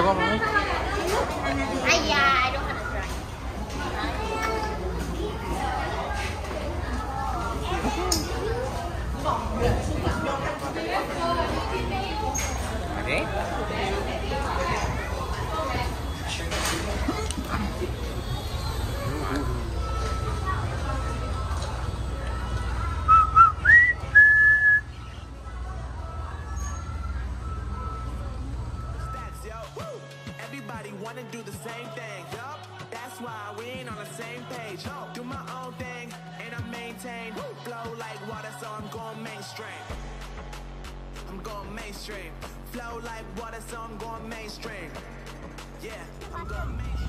Mommy, go wanna do the same thing. Yup. That's why we ain't on the same page. Do my own thing and I maintain. Flow like water, so I'm going mainstream. I'm going mainstream. Flow like water, so I'm going mainstream. Yeah, I'm going mainstream.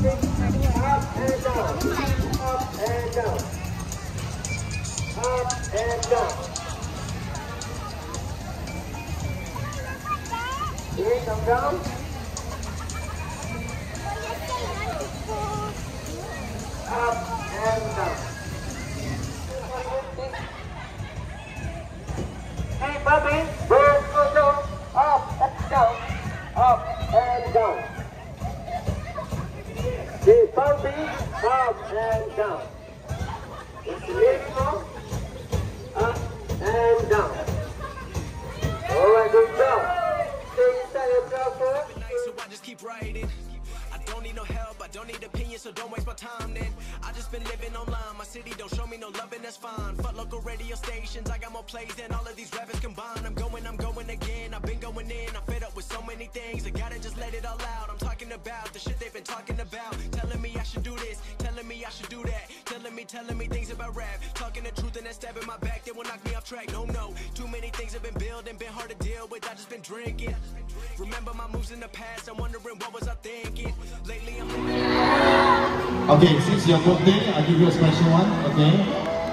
Up and down. Up and down. Up and down. Down. Up and down. Hey, Bobby. Where's go down? Up and down. Up and down. Up and down. It's beautiful. Up and down. All right, good job. Stay inside yourself first. night, so I just keep writing. I don't need no help, don't need opinions, so don't waste my time then. I just been living online, my city don't show me no love, and that's fine. Fuck local radio stations, I got more plays than all of these rappers combined. I'm going, I'm going again, I've been going in, I'm fed up with so many things. I gotta just let it all out. I'm talking about the shit they've been talking about. Telling me I should do this, telling me I should do that. Telling me, telling me things about rap. Talking the truth and that stab in my back, they will knock me off track. No, no, too many things have been building, been hard to deal with. I just been drinking. Remember my moves in the past, I'm wondering what was I thinking. Lately I'm Okay, since your birthday, I'll give you a special one, okay?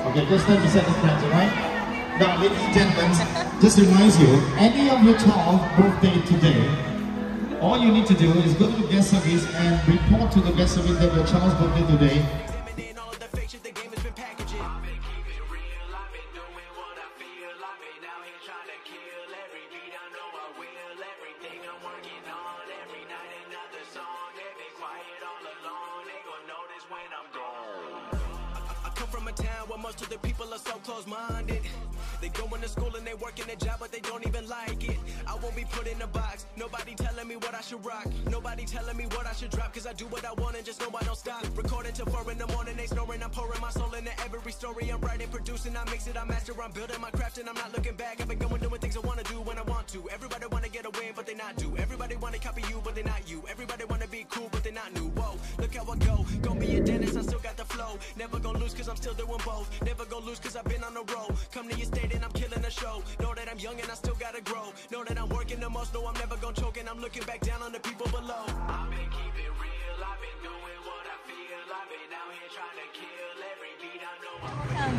Okay, just stand beside the friends, alright? Now, ladies and gentlemen, just remind you, any of your child birthday today, all you need to do is go to the guest service and report to the guest service that your child's birthday today. Job, but they don't even like it. I won't be put in a box. Nobody telling me what I should rock. Nobody telling me what I should drop. Cause I do what I want and just know I don't stop. Recording till four in the morning, they snoring. I'm pouring my soul into every story. I'm writing, producing, I mix it, I master, I'm building my craft, and I'm not looking back. I've been going doing things I wanna do when I want to. Everybody wanna get a win, but they not do. Everybody wanna copy you, but they not you. Everybody wanna be cool, but they not new. Whoa, look how I go. Gonna be a dentist, I still got the flow. Never gonna lose, cause I'm still doing both. Never gonna lose, cause I've been on the road. Come to your state and I'm killing the show. I'm young and I still gotta grow. Know that I'm working the most, know I'm never gonna choke, and I'm looking back down on the people below. I've been keeping real, I've been doing what I feel. I've been out here trying to kill every beat I know. I'm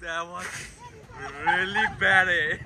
That was really bad, eh?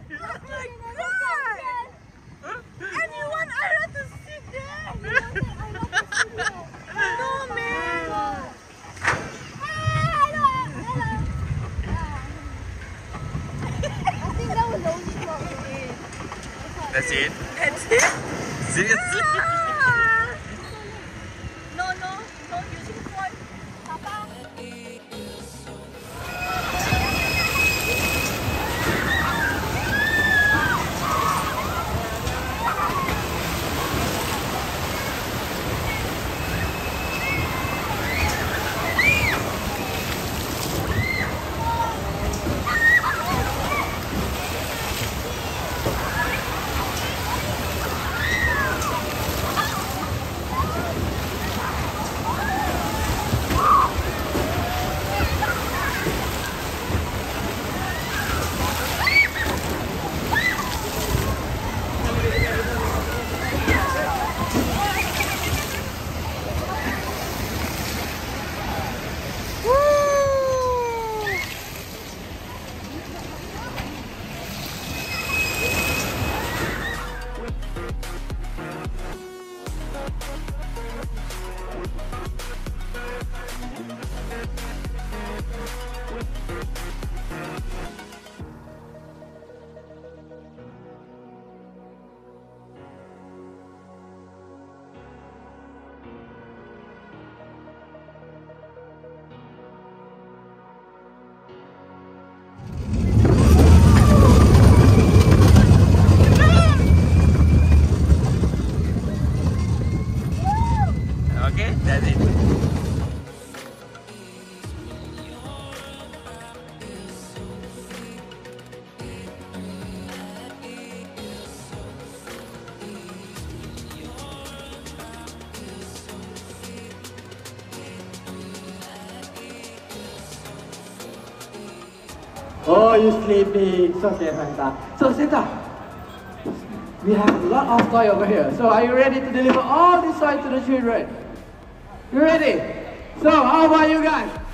are you sleepy, Something like that. So Sita, we have a lot of toys over here. So are you ready to deliver all these toys to the children? You ready? So how about you guys?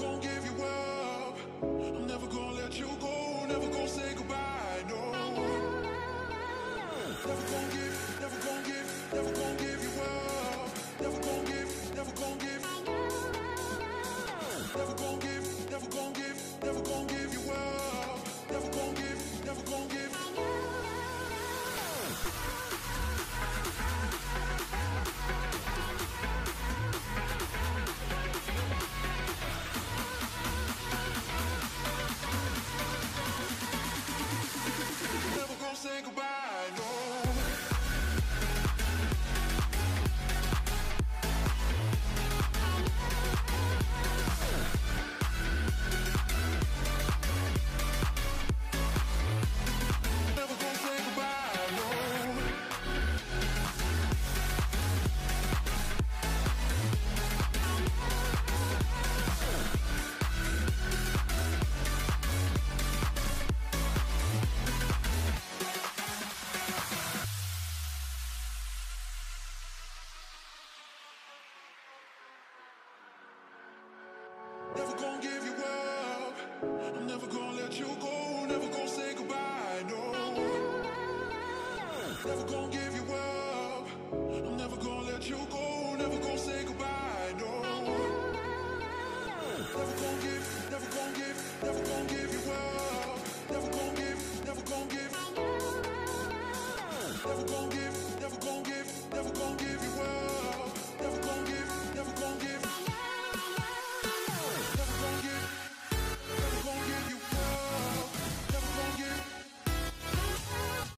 gon' get